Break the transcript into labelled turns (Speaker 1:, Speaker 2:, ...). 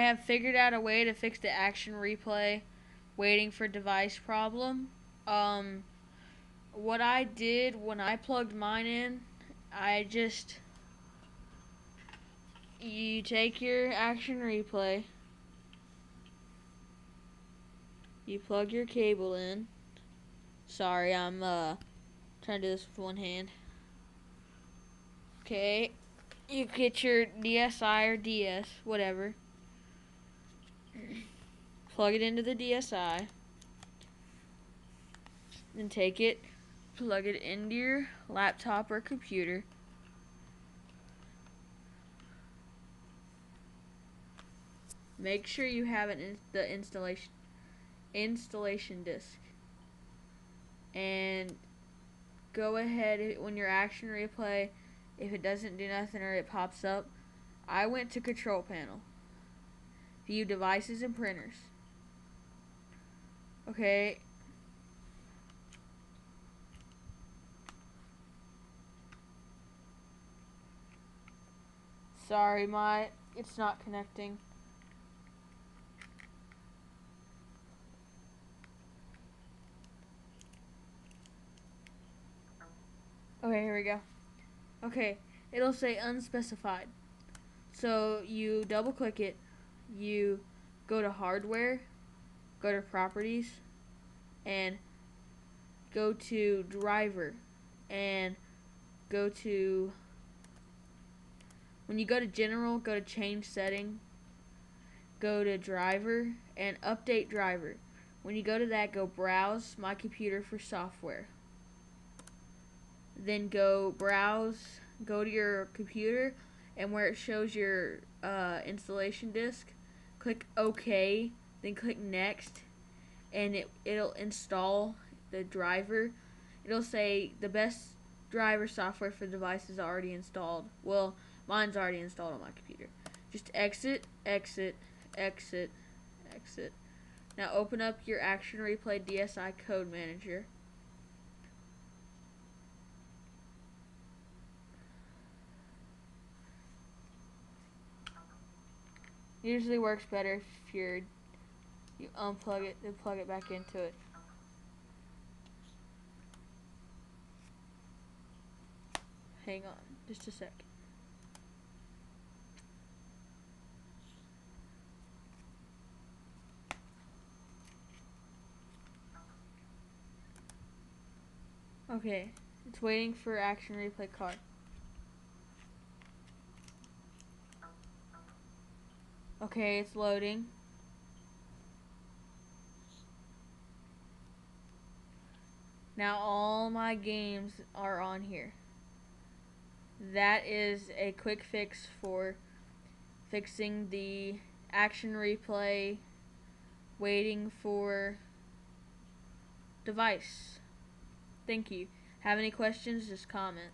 Speaker 1: I have figured out a way to fix the action replay waiting for device problem. Um, what I did when I plugged mine in, I just you take your action replay, you plug your cable in. Sorry, I'm uh trying to do this with one hand. Okay, you get your DSI or DS, whatever. Plug it into the DSI. Then take it, plug it into your laptop or computer. Make sure you have an in the installation installation disk. And go ahead when your action replay if it doesn't do nothing or it pops up. I went to control panel. View devices and printers. Okay. Sorry, my it's not connecting. Okay, here we go. Okay, it'll say unspecified. So you double click it, you go to hardware, go to properties, and go to driver, and go to, when you go to general, go to change setting, go to driver, and update driver. When you go to that, go browse my computer for software then go browse, go to your computer, and where it shows your uh, installation disk, click OK, then click Next, and it, it'll install the driver. It'll say the best driver software for the device is already installed. Well, mine's already installed on my computer. Just exit, exit, exit, exit. Now open up your Action Replay DSI Code Manager. Usually works better if you're you unplug it then plug it back into it. Hang on, just a sec. Okay, it's waiting for action replay card. Okay, it's loading. Now all my games are on here. That is a quick fix for fixing the action replay waiting for device. Thank you. Have any questions, just comment.